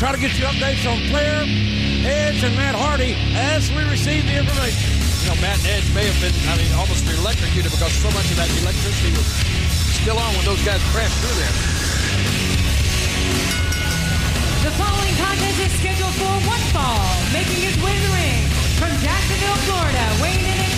Try to get you updates on Flair, Edge, and Matt Hardy as we receive the information. You know, Matt and Edge may have been, I mean, almost electrocuted because so much of that electricity was still on when those guys crashed through there. The following contest is scheduled for one fall, making his way to the ring from Jacksonville, Florida, weighing in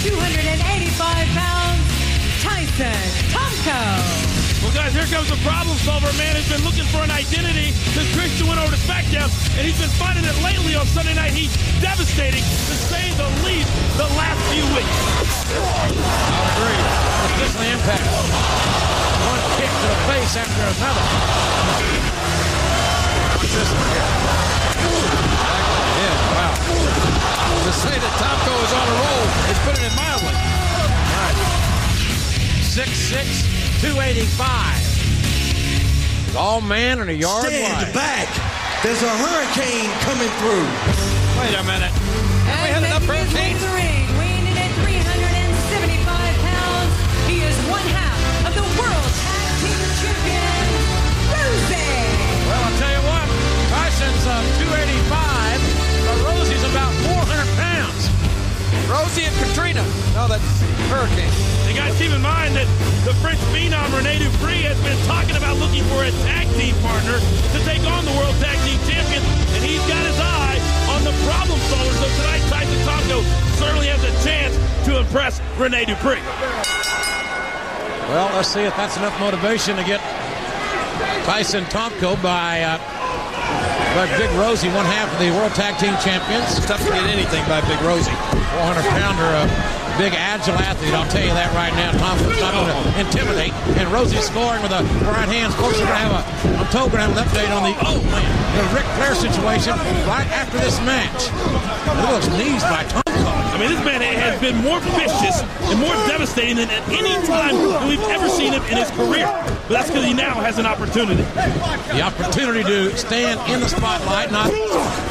comes the problem solver. Man has been looking for an identity since Christian went over to SmackDown, and he's been finding it lately on Sunday Night Heat. Devastating, to say the least, the last few weeks. I'll agree. Especially Impact. One kick to the face after another. Watch this one here. Yeah, wow. To say that Tomko is on a roll is putting it mildly. Right. 6'6", 285. All man and a yard Stand wide. back. There's a hurricane coming through. Wait a minute. And had enough making his hurricanes? to ring, weighing in at 375 pounds, he is one half of the World Tag Team Champion, Rosey. Well, I'll tell you what. Tyson's uh, 285, but Rosey's about 400 pounds. Rosey and Katrina. No, that's Hurricane. And guys, keep in mind that the French phenom Rene Dupree has been talking about looking for a tag team partner to take on the World Tag Team Champion, and he's got his eye on the problem solver. So tonight, Tyson Tomko certainly has a chance to impress Rene Dupree. Well, let's see if that's enough motivation to get Tyson Tomko by, uh, by Big Rosey, one half of the World Tag Team Champions. It's tough to get anything by Big Rosey. 400 pounder, a big agile athlete. I'll tell you that right now. Tomko's not going to intimidate. And Rosey's scoring with a right hand. Folks are going to have a, I'm told going to have an update on the, oh man, the Ric Flair situation right after this match. At knees by Tomko. I mean, this man has been more vicious and more devastating than at any time that we've ever seen him in his career. That's because he now has an opportunity. The opportunity to stand in the spotlight, not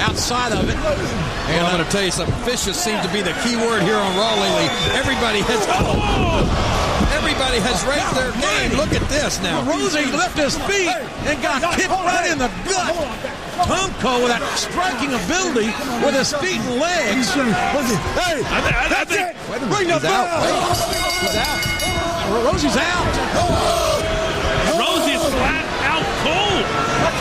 outside of it. And I'm going to tell you something. Vicious seems to be the key word here on Raw lately. Everybody has everybody has raised their game. Look at this now. Rosey lifted his feet and got kicked right in the gut. Tomko with that striking ability with his feet and legs. Hey, that's it. Bring the bell. He's out. Rosey's out.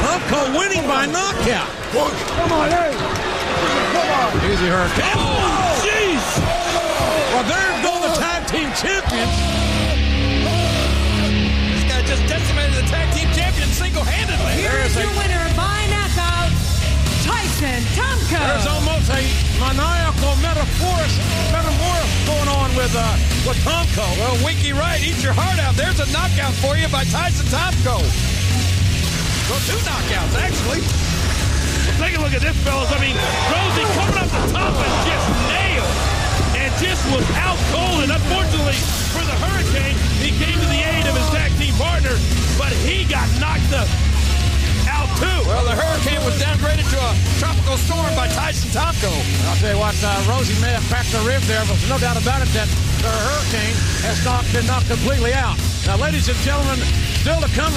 Tomko winning by knockout. Come on, hey. Come on. Easy hurricane. Oh, jeez. Well, there go the tag team champions. This guy just decimated the tag team champion single-handedly. Here is your winner by knockout, Tyson Tomko. There's almost a maniacal metaphor, metaphor going on with uh, with Tomko. Well, Winky Wright, eat your heart out. There's a knockout for you by Tyson Tomko. Well, two knockouts, actually. Take a look at this, fellas. I mean, Rosey coming up the top and just nailed. And just was out cold. And unfortunately for the Hurricane, he came to the aid of his tag team partner, but he got knocked out too. Well, the hurricane was downgraded to a tropical storm by Tyson Tomko. I'll tell you what, uh, Rosey may have cracked a rib there, but there's no doubt about it that the hurricane has not been knocked completely out. Now, ladies and gentlemen, still to come.